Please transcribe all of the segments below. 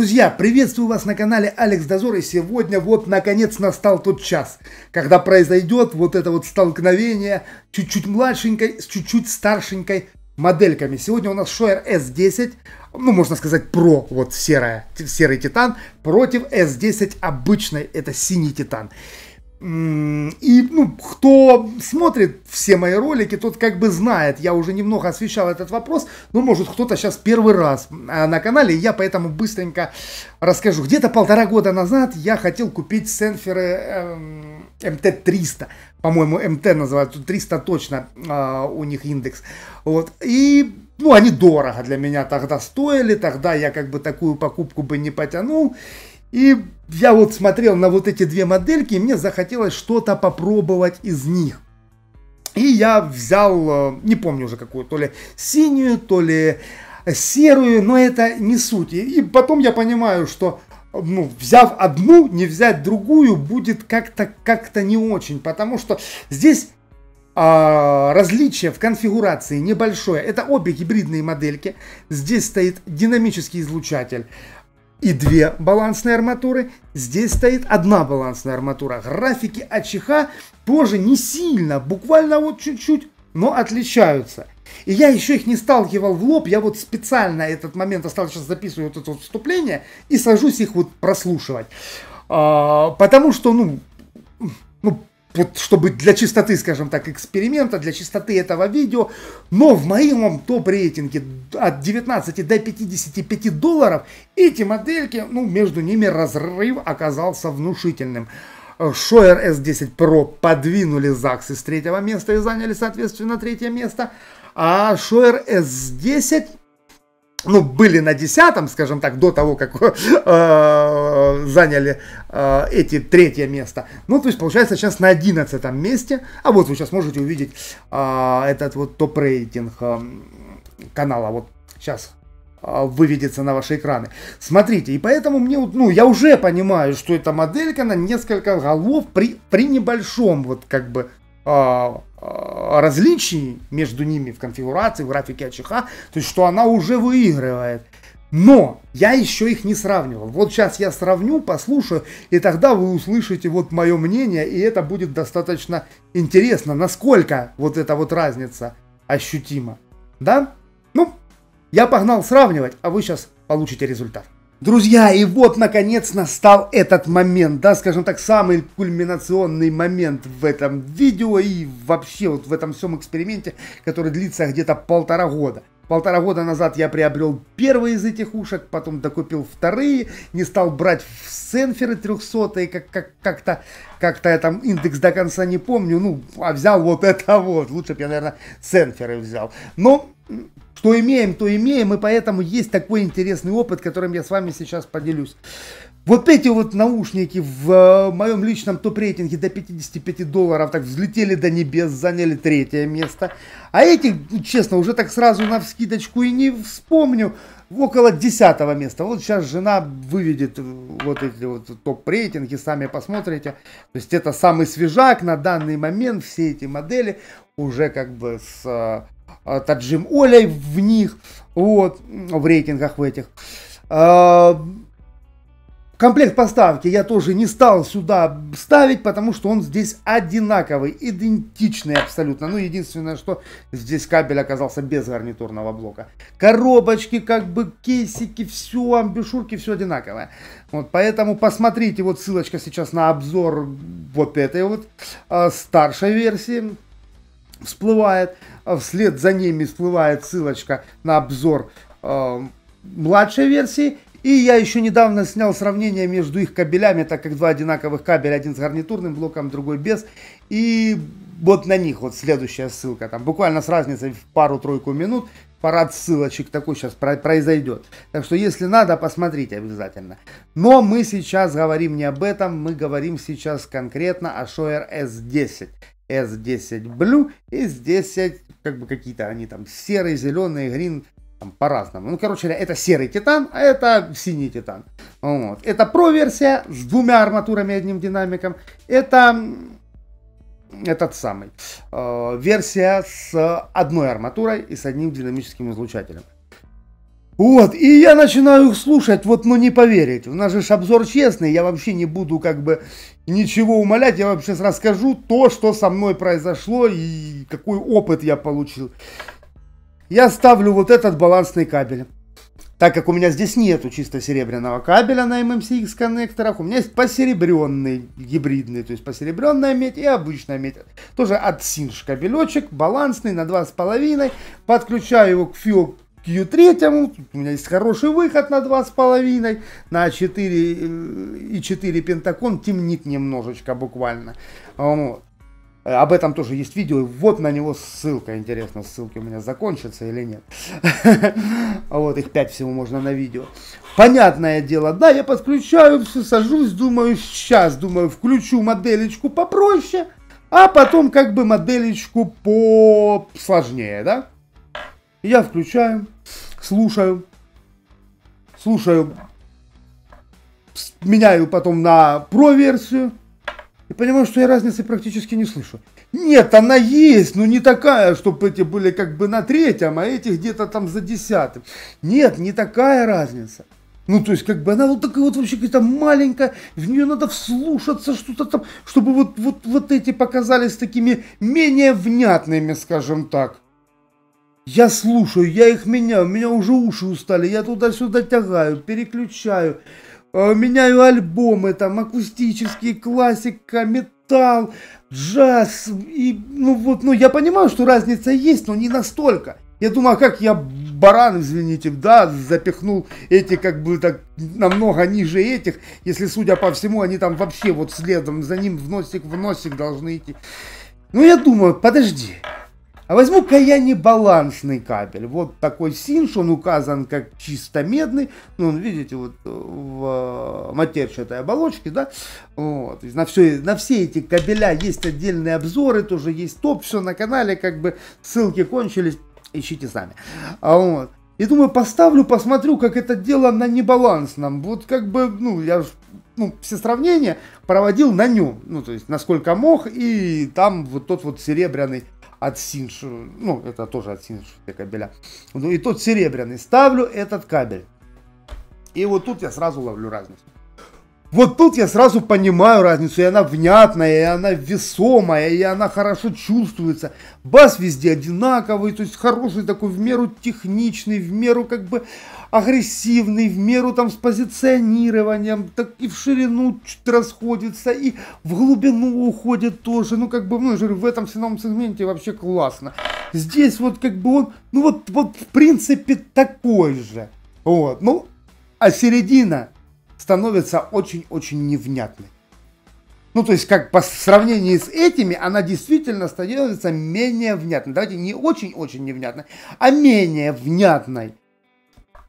Друзья, приветствую вас на канале Алекс Дозор, и сегодня вот наконец настал тот час, когда произойдет вот это вот столкновение чуть-чуть младшенькой с чуть-чуть старшенькой модельками. Сегодня у нас Шоер S10, ну можно сказать Pro, вот серая, серый титан, против S10 обычной, это синий титан. И, ну, кто смотрит все мои ролики, тот как бы знает, я уже немного освещал этот вопрос, но может кто-то сейчас первый раз а, на канале, я поэтому быстренько расскажу. Где-то полтора года назад я хотел купить сенферы эм, МТ-300, по-моему, МТ называют, 300 точно э, у них индекс. Вот, и ну, они дорого для меня тогда стоили, тогда я как бы такую покупку бы не потянул. И я вот смотрел на вот эти две модельки, и мне захотелось что-то попробовать из них. И я взял, э, не помню уже какую, то ли синюю, то ли серую, но это не суть. И потом я понимаю, что ну, взяв одну, не взять другую будет как-то как-то не очень, потому что здесь а, различие в конфигурации небольшое. Это обе гибридные модельки. Здесь стоит динамический излучатель и две балансные арматуры. Здесь стоит одна балансная арматура. Графики АЧХ тоже не сильно, буквально вот чуть-чуть, но отличаются. И я еще их не сталкивал в лоб, я вот специально этот момент остался сейчас записываю вот это вот вступление и сажусь их вот прослушивать. А, потому что, ну, ну, вот чтобы для чистоты, скажем так, эксперимента, для чистоты этого видео, но в моем топ-рейтинге от 19 до 55 долларов эти модельки, ну, между ними разрыв оказался внушительным. Шоер S10 Pro подвинули ЗАГС из третьего места и заняли, соответственно, третье место. А Шоер S10 ну, были на десятом, скажем так, до того, как э, заняли э, эти третье место. Ну, то есть, получается, сейчас на одиннадцатом месте. А вот вы сейчас можете увидеть э, этот вот топ-рейтинг э, канала. Вот сейчас э, выведется на ваши экраны. Смотрите, и поэтому мне, ну, я уже понимаю, что эта моделька на несколько голов при, при небольшом, вот, как бы, а, различий между ними в конфигурации, в графике АЧХ, то есть что она уже выигрывает. Но я еще их не сравнивал. Вот сейчас я сравню, послушаю, и тогда вы услышите вот мое мнение, и это будет достаточно интересно, насколько вот эта вот разница ощутима. Да? Ну, я погнал сравнивать, а вы сейчас получите результат. Друзья, и вот наконец настал этот момент, да, скажем так, самый кульминационный момент в этом видео и вообще вот в этом всем эксперименте, который длится где-то полтора года. Полтора года назад я приобрел первый из этих ушек, потом докупил вторые, не стал брать в сенферы 300 как, как, как-то, как-то я там индекс до конца не помню, ну, а взял вот это вот, лучше бы я, наверное, сенферы взял. Но что имеем, то имеем, и поэтому есть такой интересный опыт, которым я с вами сейчас поделюсь. Вот эти вот наушники в э, моем личном топ-рейтинге до 55 долларов так взлетели до небес, заняли третье место. А эти, ну, честно, уже так сразу на вскидочку и не вспомню, около десятого места. Вот сейчас жена выведет э, вот эти вот топ-рейтинги, сами посмотрите. То есть это самый свежак на данный момент, все эти модели уже как бы с э, Э, Таджим Олей в них, вот, в рейтингах в этих. Э, комплект поставки я тоже не стал сюда ставить, потому что он здесь одинаковый, идентичный абсолютно. Ну, единственное, что здесь кабель оказался без гарнитурного блока. Коробочки, как бы кейсики, все, амбушюрки, все одинаковое. Вот, поэтому посмотрите, вот ссылочка сейчас на обзор вот этой вот э, старшей версии всплывает, а вслед за ними всплывает ссылочка на обзор э, младшей версии. И я еще недавно снял сравнение между их кабелями, так как два одинаковых кабеля, один с гарнитурным блоком, другой без. И вот на них вот следующая ссылка, там буквально с разницей в пару-тройку минут, парад ссылочек такой сейчас произойдет. Так что если надо, посмотрите обязательно. Но мы сейчас говорим не об этом, мы говорим сейчас конкретно о Shoer S10. S10 Blue и S10, как бы какие-то они там серые, зеленые, грин, там по-разному. Ну, короче, это серый титан, а это синий титан. Вот. Это Pro-версия с двумя арматурами и одним динамиком. Это этот самый. Э, версия с одной арматурой и с одним динамическим излучателем. Вот, и я начинаю их слушать, вот, ну не поверить. У нас же обзор честный, я вообще не буду как бы ничего умолять, я вообще расскажу то, что со мной произошло и какой опыт я получил. Я ставлю вот этот балансный кабель. Так как у меня здесь нету чисто серебряного кабеля на MMCX коннекторах, у меня есть посеребренный гибридный, то есть посеребренная медь и обычная медь. Тоже от Sinch кабелечек, балансный на 2,5. Подключаю его к FIO Q3, у меня есть хороший выход на 2,5, на 4 э, и 4 пентакон темнит немножечко буквально. Вот. Об этом тоже есть видео, вот на него ссылка, интересно, ссылки у меня закончатся или нет. Вот, их 5 всего можно на видео. Понятное дело, да, я подключаю, все, сажусь, думаю, сейчас, думаю, включу моделечку попроще, а потом как бы моделечку посложнее, да. Я включаю, слушаю, слушаю, меняю потом на про-версию и понимаю, что я разницы практически не слышу. Нет, она есть, но не такая, чтобы эти были как бы на третьем, а эти где-то там за десятым. Нет, не такая разница. Ну, то есть, как бы она вот такая вот вообще какая-то маленькая, в нее надо вслушаться, что-то там, чтобы вот, вот, вот эти показались такими менее внятными, скажем так. Я слушаю, я их меняю, у меня уже уши устали, я туда-сюда тягаю, переключаю, э, меняю альбомы, там, акустические, классика, металл, джаз, и, ну вот, ну я понимаю, что разница есть, но не настолько. Я думаю, а как я баран, извините, да, запихнул эти как бы так намного ниже этих, если, судя по всему, они там вообще вот следом за ним в носик в носик должны идти. Ну, я думаю, подожди, а возьму-ка я не кабель. Вот такой синш, он указан как чисто медный. Ну, видите, вот в матерчатой оболочке, да. Вот. На, все, на все эти кабеля есть отдельные обзоры, тоже есть топ, все на канале, как бы ссылки кончились, ищите сами. А вот. И думаю, поставлю, посмотрю, как это дело на небалансном. Вот как бы, ну, я ну, все сравнения проводил на нем. Ну, то есть, насколько мог, и там вот тот вот серебряный от Синш, ну, это тоже от Синш кабеля. Ну, и тот серебряный. Ставлю этот кабель. И вот тут я сразу ловлю разницу. Вот тут я сразу понимаю разницу, и она внятная, и она весомая, и она хорошо чувствуется. Бас везде одинаковый, то есть хороший такой, в меру техничный, в меру как бы агрессивный, в меру там с позиционированием, так и в ширину чуть расходится, и в глубину уходит тоже. Ну как бы, ну, в этом ценовом сегменте вообще классно. Здесь вот как бы он, ну вот, вот в принципе такой же. Вот, ну, а середина становится очень-очень невнятной. Ну, то есть, как по сравнению с этими, она действительно становится менее внятной. Давайте не очень-очень невнятной, а менее внятной.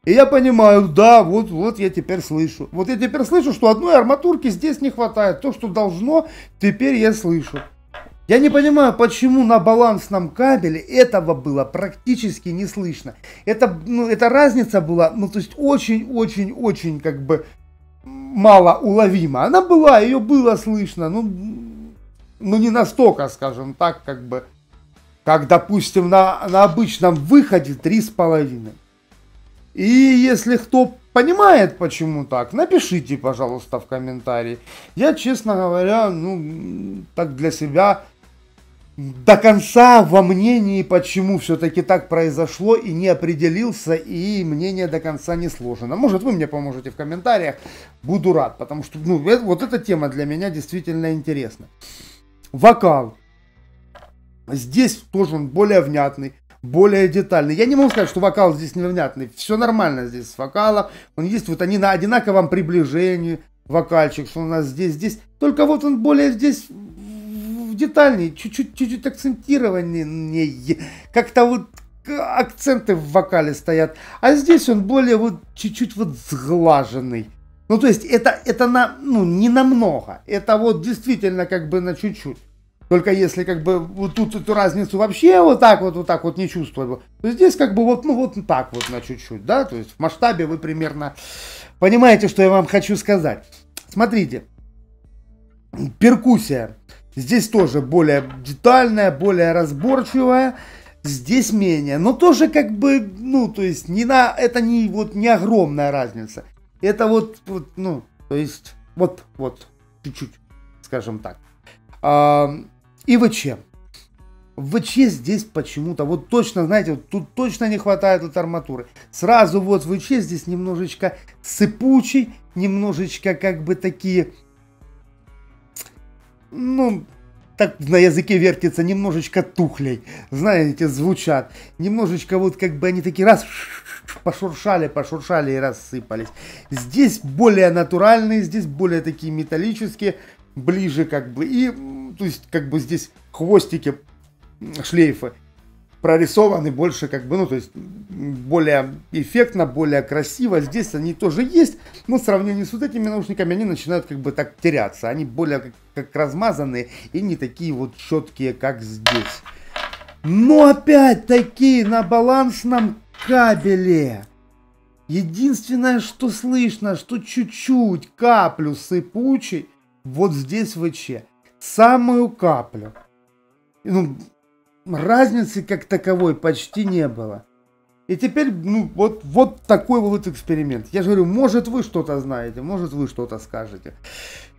И я понимаю, да, вот, вот я теперь слышу. Вот я теперь слышу, что одной арматурки здесь не хватает. То, что должно, теперь я слышу. Я не понимаю, почему на балансном кабеле этого было практически не слышно. Это, ну, эта разница была, ну, то есть очень-очень-очень как бы мало уловима. Она была, ее было слышно, ну, ну не настолько, скажем так, как бы, как, допустим, на, на обычном выходе 3,5. И если кто понимает, почему так, напишите, пожалуйста, в комментарии. Я, честно говоря, ну, так для себя до конца во мнении, почему все-таки так произошло и не определился, и мнение до конца не сложено. Может, вы мне поможете в комментариях, буду рад, потому что ну, это, вот эта тема для меня действительно интересна. Вокал. Здесь тоже он более внятный, более детальный. Я не могу сказать, что вокал здесь невнятный. Все нормально здесь с вокалом. Он есть, вот они на одинаковом приближении, вокальчик, что у нас здесь, здесь. Только вот он более здесь детальнее, чуть-чуть, чуть-чуть акцентированнее, как-то вот акценты в вокале стоят, а здесь он более вот чуть-чуть вот сглаженный. Ну, то есть это, это на, ну, не намного, это вот действительно как бы на чуть-чуть. Только если как бы вот тут эту разницу вообще вот так вот, вот так вот не чувствовать, то здесь как бы вот, ну вот так вот на чуть-чуть, да, то есть в масштабе вы примерно понимаете, что я вам хочу сказать. Смотрите, перкуссия. Здесь тоже более детальная, более разборчивая. здесь менее. Но тоже как бы, ну, то есть, не на, это не, вот, не огромная разница. Это вот, вот ну, то есть, вот, вот, чуть-чуть, скажем так. А, и ВЧ. ВЧ здесь почему-то, вот точно, знаете, вот тут точно не хватает вот арматуры. Сразу вот ВЧ здесь немножечко сыпучий, немножечко как бы такие, ну, так на языке вертится, немножечко тухлей, знаете, звучат. Немножечко вот как бы они такие раз пошуршали, пошуршали и рассыпались. Здесь более натуральные, здесь более такие металлические, ближе как бы. И, то есть, как бы здесь хвостики шлейфы прорисованы больше, как бы, ну, то есть, более эффектно, более красиво. Здесь они тоже есть, но в сравнении с вот этими наушниками они начинают как бы так теряться. Они более как, как размазанные и не такие вот четкие, как здесь. Но опять-таки на балансном кабеле. Единственное, что слышно, что чуть-чуть каплю сыпучей вот здесь в ВЧ. Самую каплю. Ну, разницы как таковой почти не было. И теперь, ну, вот, вот такой вот эксперимент. Я же говорю, может вы что-то знаете, может вы что-то скажете.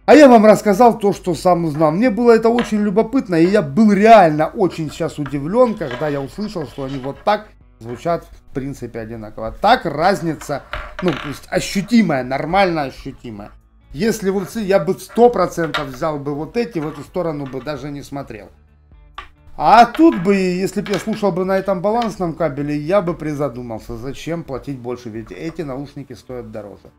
А я вам рассказал то, что сам узнал. Мне было это очень любопытно, и я был реально очень сейчас удивлен, когда я услышал, что они вот так звучат в принципе одинаково. Так разница, ну, то есть ощутимая, нормально ощутимая. Если вот я бы сто процентов взял бы вот эти, в эту сторону бы даже не смотрел. А тут бы, если бы я слушал бы на этом балансном кабеле, я бы призадумался, зачем платить больше, ведь эти наушники стоят дороже.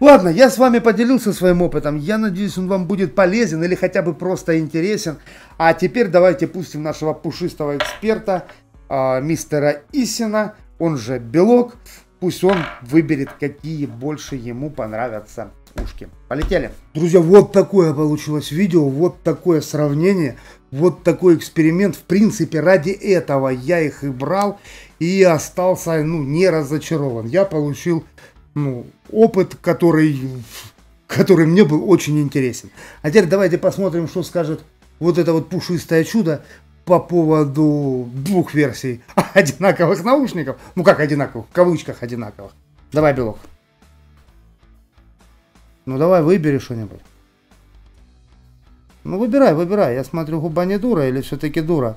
Ладно, я с вами поделился своим опытом, я надеюсь, он вам будет полезен или хотя бы просто интересен. А теперь давайте пустим нашего пушистого эксперта, э, мистера Исина, он же Белок, пусть он выберет, какие больше ему понравятся ушки. Полетели. Друзья, вот такое получилось видео, вот такое сравнение вот такой эксперимент. В принципе, ради этого я их и брал и остался ну, не разочарован. Я получил ну, опыт, который, который мне был очень интересен. А теперь давайте посмотрим, что скажет вот это вот пушистое чудо по поводу двух версий одинаковых наушников. Ну как одинаковых, в кавычках одинаковых. Давай, Белок. Ну давай выбери что-нибудь. Ну выбирай, выбирай. Я смотрю, губа не дура или все-таки дура?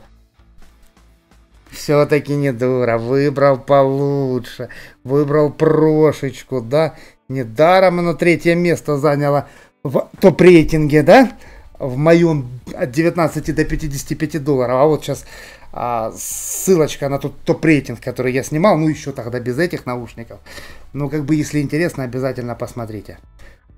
Все-таки не дура. Выбрал получше. Выбрал прошечку, да? Недаром оно третье место заняло в топ-рейтинге, да? В моем от 19 до 55 долларов. А вот сейчас а, ссылочка на тот топ-рейтинг, который я снимал. Ну, еще тогда без этих наушников. Ну, как бы, если интересно, обязательно посмотрите.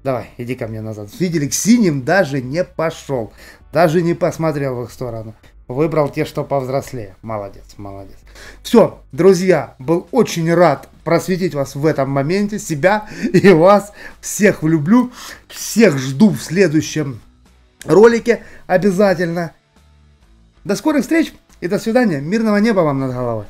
Давай, иди ко мне назад. Видели, к синим даже не пошел. Даже не посмотрел в их сторону. Выбрал те, что повзрослее. Молодец, молодец. Все, друзья, был очень рад просветить вас в этом моменте. Себя и вас. Всех влюблю. Всех жду в следующем ролике обязательно. До скорых встреч и до свидания. Мирного неба вам над головой.